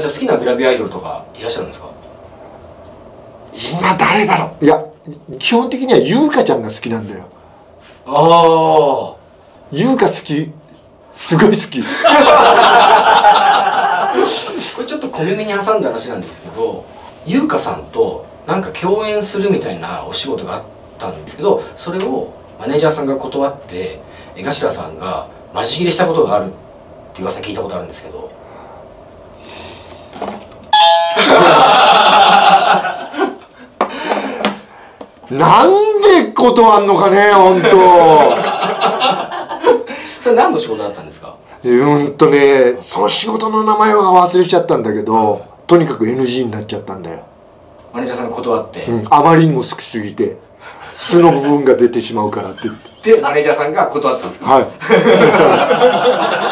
じゃあ好きなグラビアアイドルとかいらっしゃるんですか？今誰だろう。いや基本的には優香ちゃんが好きなんだよ。あ優香好きすごい好き。あ これちょっと小耳に挟んだ話なんですけど優香さんとなんか共演するみたいなお仕事があったんですけどそれをマネージャーさんが断って江頭さんがマジ切れしたことがあるって噂聞いたことあるんですけどなんで断んのかね本 それ何の仕事だったんですか？当うんとねその仕事の名前は忘れちゃったんだけどとにかく NG になっちゃったんだよ、マネージャーさんが断って、うん、あまりにも好きすぎて素の部分が出てしまうからって言って。でマネージャーさんが断ったんですか？はい